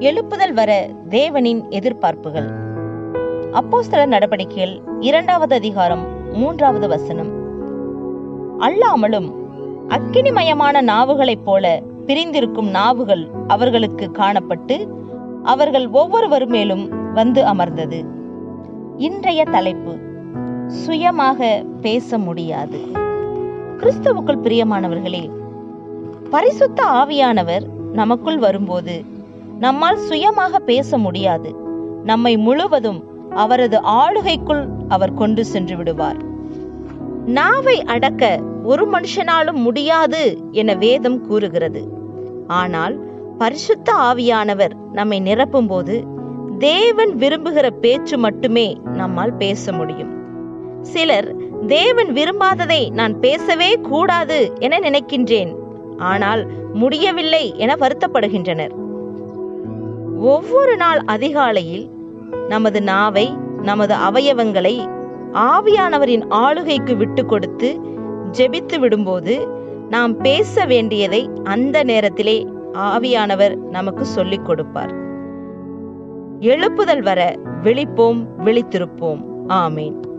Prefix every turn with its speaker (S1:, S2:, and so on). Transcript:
S1: எழுப்புதல் வர தேவனின் எதிர்பார்ப்புகள். அப்போஸ்தல நடவடிக்கைகள் இரண்டாவது அதிகாரம் மூன்றாவது வசனம். அல்லாமலும் அக்கினிமயமான நாவுகளைப் போல பிரிந்திருக்கும் நாவுகள் அவர்களுக்கு காணப்பட்டு அவர்கள் ஒவ்வொருவர் மேலும் வந்து அமர்ந்தது. இன்றைய தலைப்பு சுயமாக பேச முடியாது. கிறிஸ்துவுக்குள் பிரியமானவர்களே பரிசுத்த ஆவியானவர் நமக்குள் வரும்போது நம்மால் சுயமாக பேச முடியாது. நம்மை முழுவதும் அவரது ஆளுகைக்குள் அவர் கொண்டு சென்று விடுவார். நாவை அடக்க ஒரு மனுஷனாலும் முடியாது என வேதம் கூறுகிறது. ஆனால் பரிசுத்த ஆவியானவர் நம்மை நிரப்பும்போது தேவன் விரும்புகிற பேச்சு மட்டுமே நம்மால் பேச முடியும். சிலர் தேவன் விரும்பாததை நான் பேசவே கூடாது என நினைக்கின்றேன். ஆனால் முடியவில்லை என வருத்தப்படுகின்றனர். ஒவ்வொரு நாள் அதிகாலையில் நமது நாவை நமது அவயவங்களை ஆவியானவரின் ஆளுகைக்கு விட்டு கொடுத்து ஜெபித்து விடும்போது நாம் பேச வேண்டியதை அந்த நேரத்திலே ஆவியானவர் நமக்கு சொல்லிக் கொடுப்பார். எழுப்புதல் வர விழிப்போம் விழித்திருப்போம். ஆமேன்.